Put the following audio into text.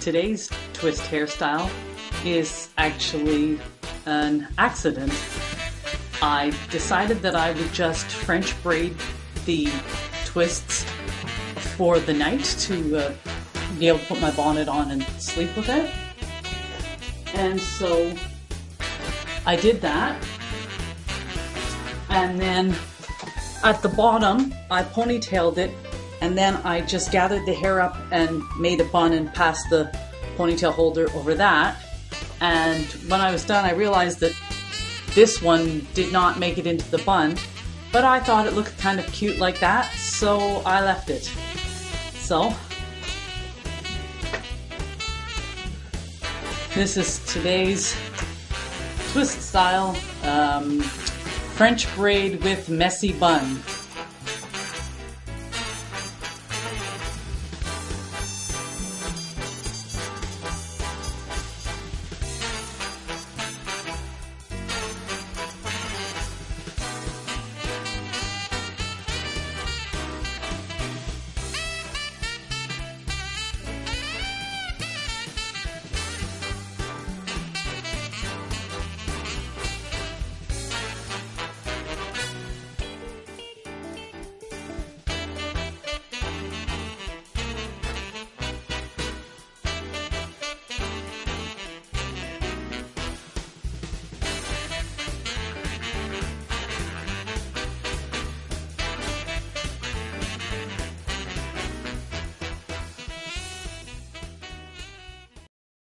today's twist hairstyle is actually an accident. I decided that I would just French braid the twists for the night to uh, be able to put my bonnet on and sleep with it. And so I did that. And then at the bottom, I ponytailed it and then I just gathered the hair up and made a bun and passed the ponytail holder over that. And when I was done, I realized that this one did not make it into the bun, but I thought it looked kind of cute like that, so I left it. So, this is today's twist style um, French braid with messy bun.